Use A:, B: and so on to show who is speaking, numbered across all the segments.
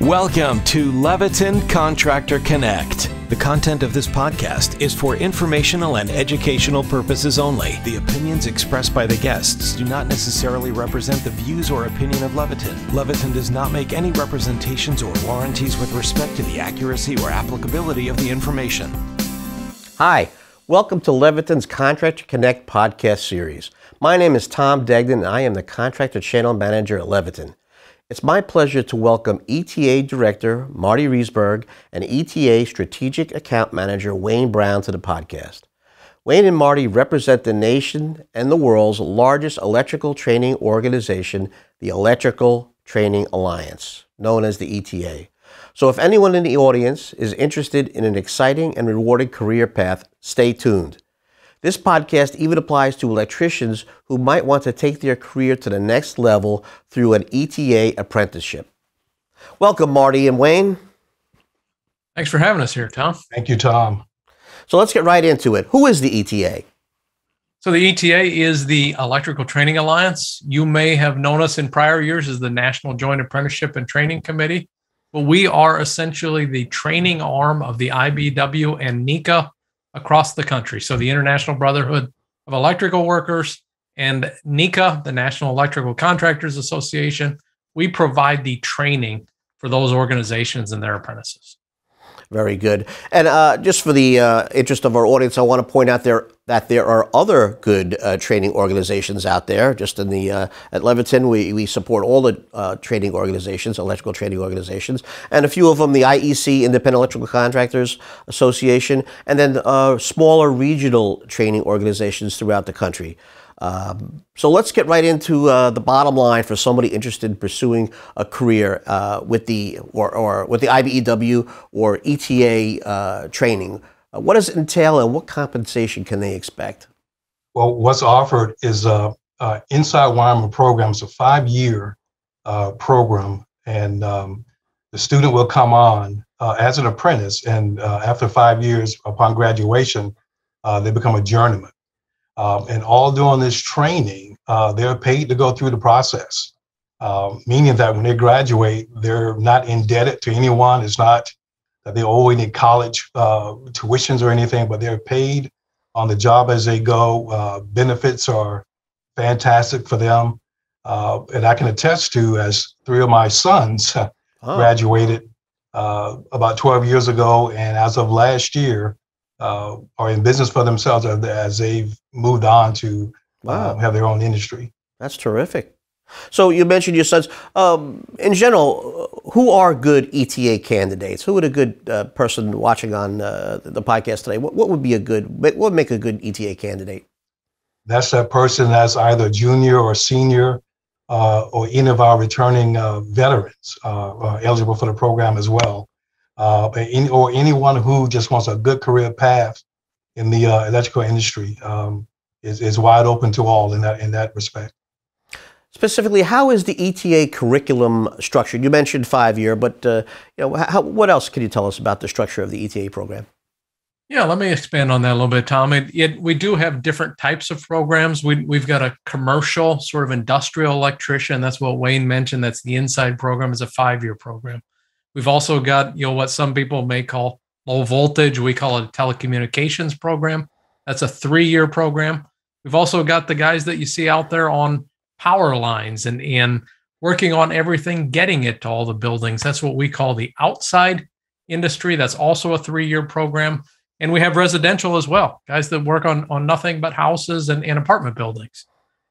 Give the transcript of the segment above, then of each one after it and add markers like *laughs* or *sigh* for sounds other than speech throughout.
A: Welcome to Leviton Contractor Connect. The content of this podcast is for informational and educational purposes only. The opinions expressed by the guests do not necessarily represent the views or opinion of Leviton. Leviton does not make any representations or warranties with respect to the accuracy or applicability of the information.
B: Hi, welcome to Leviton's Contractor Connect podcast series. My name is Tom Degnan, and I am the Contractor Channel Manager at Leviton. It's my pleasure to welcome ETA Director Marty Riesberg and ETA Strategic Account Manager Wayne Brown to the podcast. Wayne and Marty represent the nation and the world's largest electrical training organization, the Electrical Training Alliance, known as the ETA. So if anyone in the audience is interested in an exciting and rewarding career path, stay tuned. This podcast even applies to electricians who might want to take their career to the next level through an ETA apprenticeship. Welcome, Marty and Wayne.
C: Thanks for having us here, Tom.
D: Thank you, Tom.
B: So let's get right into it. Who is the ETA?
C: So the ETA is the Electrical Training Alliance. You may have known us in prior years as the National Joint Apprenticeship and Training Committee. But we are essentially the training arm of the IBEW and NECA across the country. So the International Brotherhood of Electrical Workers and NECA, the National Electrical Contractors Association, we provide the training for those organizations and their apprentices.
B: Very good. And uh, just for the uh, interest of our audience, I want to point out there that there are other good uh, training organizations out there. Just in the uh, at Leviton, we, we support all the uh, training organizations, electrical training organizations, and a few of them, the IEC, Independent Electrical Contractors Association, and then uh, smaller regional training organizations throughout the country. Um, so let's get right into uh, the bottom line for somebody interested in pursuing a career uh, with the or, or, with the IBEW or ETA uh, training. Uh, what does it entail, and what compensation can they expect?
D: Well, what's offered is a, a inside wireman program. It's a five-year uh, program, and um, the student will come on uh, as an apprentice, and after five years, upon graduation, they become a journeyman. Um, and all during this training, uh, they're paid to go through the process, um, meaning that when they graduate, they're not indebted to anyone. It's not that they owe any college uh, tuitions or anything, but they're paid on the job as they go. Uh, benefits are fantastic for them. Uh, and I can attest to, as three of my sons *laughs* oh. graduated uh, about 12 years ago, and as of last year, uh, are in business for themselves as they've moved on to uh, wow. uh, have their own industry.
B: That's terrific. So you mentioned your sons. Um, in general, who are good ETA candidates? Who would a good uh, person watching on uh, the podcast today? What, what, would be a good? What would make a good ETA candidate?
D: That's that person that's either junior or senior, uh, or any of our returning veterans eligible for the program as well uh, any, or anyone who just wants a good career path in the uh, electrical industry um, is, is wide open to all in that in that respect.
B: Specifically, how is the ETA curriculum structured? You mentioned five year, but uh, you know, how, what else can you tell us about the structure of the ETA program?
C: Yeah, let me expand on that a little bit, Tom. It, it, we do have different types of programs. We, we've got a commercial, sort of industrial electrician. That's what Wayne mentioned. That's the inside program. is a five year program. We've also got, you know, what some people may call low voltage. We call it a telecommunications program. That's a three year program. We've also got the guys that you see out there on power lines and, and working on everything, getting it to all the buildings. That's what we call the outside industry. That's also a three year program. And we have residential as well, guys that work on, on nothing but houses and, and apartment buildings,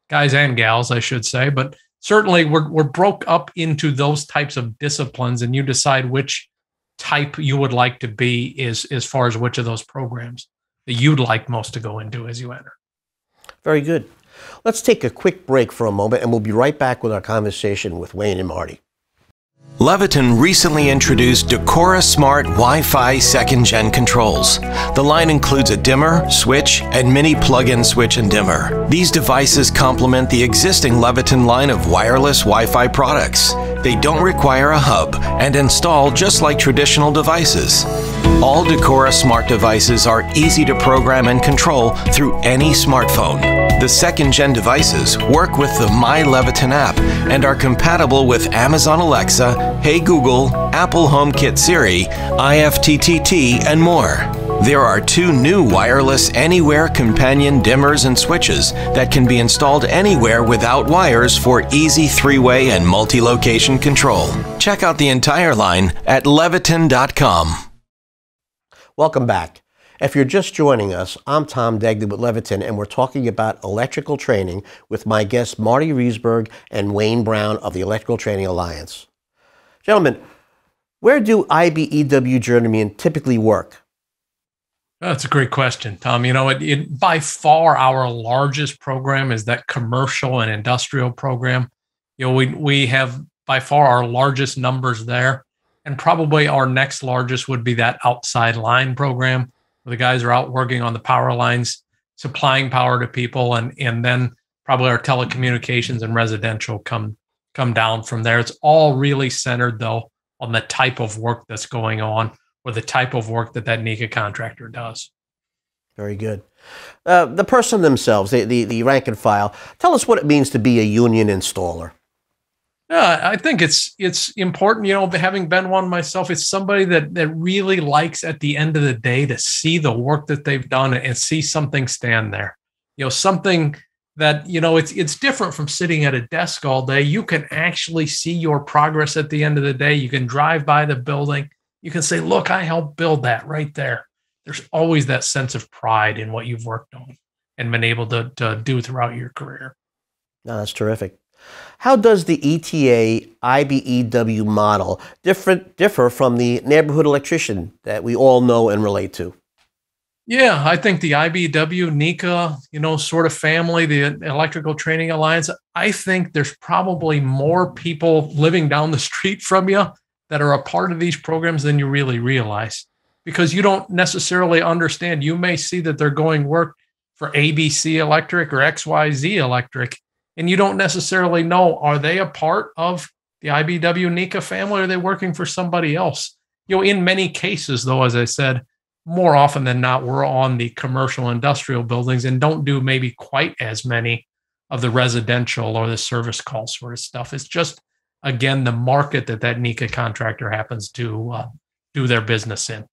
C: guys and gals, I should say. But certainly we're, we're broke up into those types of disciplines and you decide which type you would like to be is as far as which of those programs that you'd like most to go into as you enter.
B: Very good. Let's take a quick break for a moment and we'll be right back with our conversation with wayne and marty
A: Leviton recently introduced Decora Smart Wi-Fi second gen controls. The line includes a dimmer, switch, and mini plug-in switch and dimmer. These devices complement the existing Leviton line of wireless Wi-Fi products. They don't require a hub and install just like traditional devices. All Decora Smart devices are easy to program and control through any smartphone. The second gen devices work with the My Leviton app and are compatible with Amazon Alexa, Hey Google, Apple HomeKit Siri, IFTTT, and more. There are two new wireless anywhere companion dimmers and switches that can be installed anywhere without wires for easy three way and multi location control. Check out the entire line at leviton.com.
B: Welcome back. If you're just joining us, I'm Tom Degnan with Leviton, and we're talking about electrical training with my guests Marty Riesberg and Wayne Brown of the Electrical Training Alliance. Gentlemen, where do IBEW journeymen typically work?
C: That's a great question, Tom. You know, it, it, by far our largest program is that commercial and industrial program. You know, we we have by far our largest numbers there, and probably our next largest would be that outside line program, the guys are out working on the power lines, supplying power to people, and and then probably our telecommunications and residential come come down from there. It's all really centered though on the type of work that's going on or the type of work that that NECA contractor does.
B: Very good. Uh, the person themselves, the, the, the rank and file, tell us what it means to be a union installer.
C: Yeah, I think it's it's important, you know, having been one myself, it's somebody that that really likes at the end of the day to see the work that they've done and see something stand there. You know, something that, you know, it's it's different from sitting at a desk all day. You can actually see your progress at the end of the day. You can drive by the building you can say, look, I helped build that right there. There's always that sense of pride in what you've worked on and been able to, to do throughout your career.
B: No, that's terrific. How does the ETA IBEW model different, differ from the neighborhood electrician that we all know and relate to?
C: Yeah, I think the IBEW, NECA, you know, sort of family, the Electrical Training Alliance, I think there's probably more people living down the street from you that are a part of these programs than you really realize because you don't necessarily understand. You may see that they're going work for ABC Electric or XYZ Electric, and you don't necessarily know are they a part of the IBEW NECA family or are they working for somebody else? You know, in many cases, though, as I said, more often than not, we're on the commercial industrial buildings and don't do maybe quite as many of the residential or the service call sort of stuff. It's just again the market that that NECA contractor happens to uh, do their business in.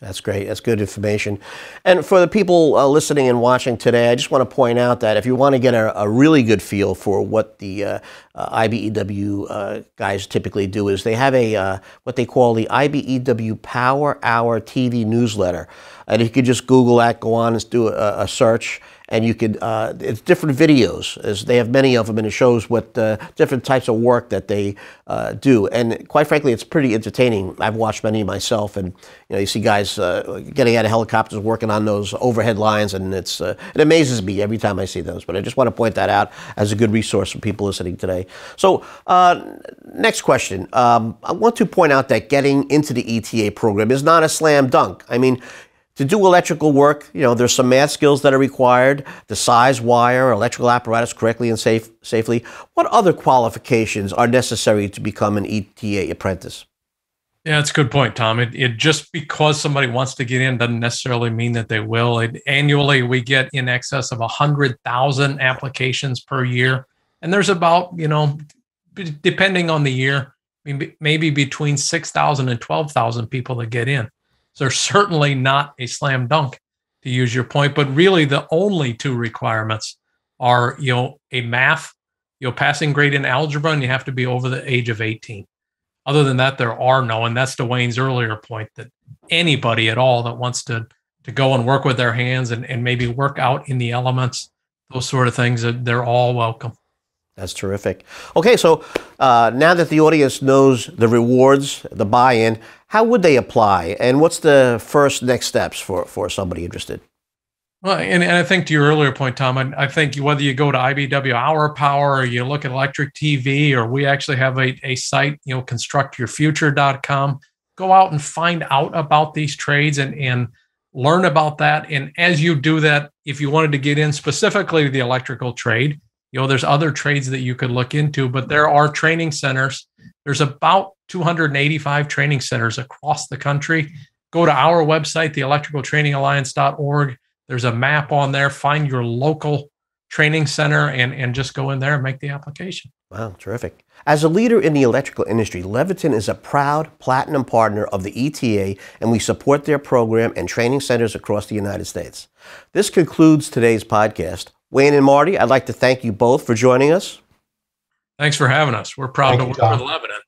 B: That's great. That's good information. And for the people uh, listening and watching today, I just want to point out that if you want to get a, a really good feel for what the uh, uh, IBEW uh, guys typically do, is they have a uh, what they call the IBEW Power Hour TV newsletter. And you could just Google that, go on and do a, a search and you could uh, it's different videos as they have many of them and it shows what uh, different types of work that they uh, do. And quite frankly it's pretty entertaining. I've watched many myself and you know you see guys uh, getting out of helicopters working on those overhead lines and it's uh, it amazes me every time i see those. But i just want to point that out as a good resource for people listening today. So uh, next question. Um, i want to point out that getting into the eta program is not a slam dunk. I mean to do electrical work, you know, there's some math skills that are required, to size wire, electrical apparatus correctly and safe, safely. What other qualifications are necessary to become an ETA apprentice?
C: Yeah, that's a good point, Tom. It, it just because somebody wants to get in doesn't necessarily mean that they will. It, annually, we get in excess of 100,000 applications per year. And there's about, you know, depending on the year, maybe between 6,000 and 12,000 people that get in. They're certainly not a slam dunk, to use your point. But really, the only two requirements are, you know, a math, you know, passing grade in algebra, and you have to be over the age of 18. Other than that, there are no, and that's Wayne's earlier point that anybody at all that wants to to go and work with their hands and, and maybe work out in the elements, those sort of things, they're all welcome.
B: That's terrific. Okay, so uh, now that the audience knows the rewards, the buy-in, how would they apply, and what's the first next steps for for somebody interested?
C: Well, and, and I think to your earlier point, Tom, I, I think whether you go to IBEW Hour Power or you look at electric TV, or we actually have a, a site, you know, constructyourfuture.com, go out and find out about these trades and, and learn about that. And as you do that, if you wanted to get in specifically to the electrical trade, you know there's other trades that you could look into but there are training centers there's about 285 training centers across the country go to our website theelectricaltrainingalliance.org there's a map on there find your local training center and, and just go in there and make the application.
B: Wow, terrific. As a leader in the electrical industry, Leviton is a proud platinum partner of the ETA, and we support their program and training centers across the United States. This concludes today's podcast. Wayne and Marty, I'd like to thank you both for joining us.
C: Thanks for having us. We're proud
D: Thank
C: to
D: you,
C: work
D: Tom.
C: with Leviton.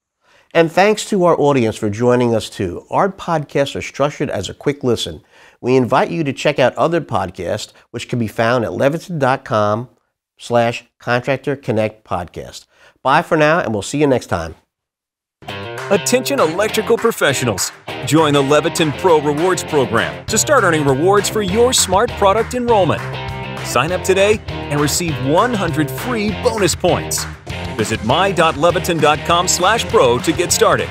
B: And thanks to our audience for joining us too. Our podcasts are structured as a quick listen. We invite you to check out other podcasts, which can be found at leviton.com slash contractor connect podcast. Bye for now, and we'll see you next time.
E: Attention electrical professionals. Join the Leviton Pro Rewards program to start earning rewards for your smart product enrollment. Sign up today and receive 100 free bonus points. Visit my.leviton.com/pro to get started.